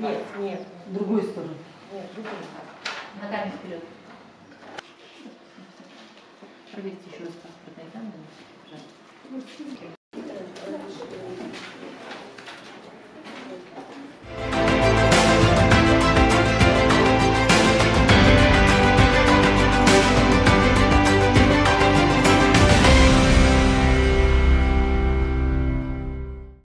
Нет, нет, В другую сторону. нет, другой. Ногами вперед. Проверьте еще раз паспорт, данные. пожалуйста.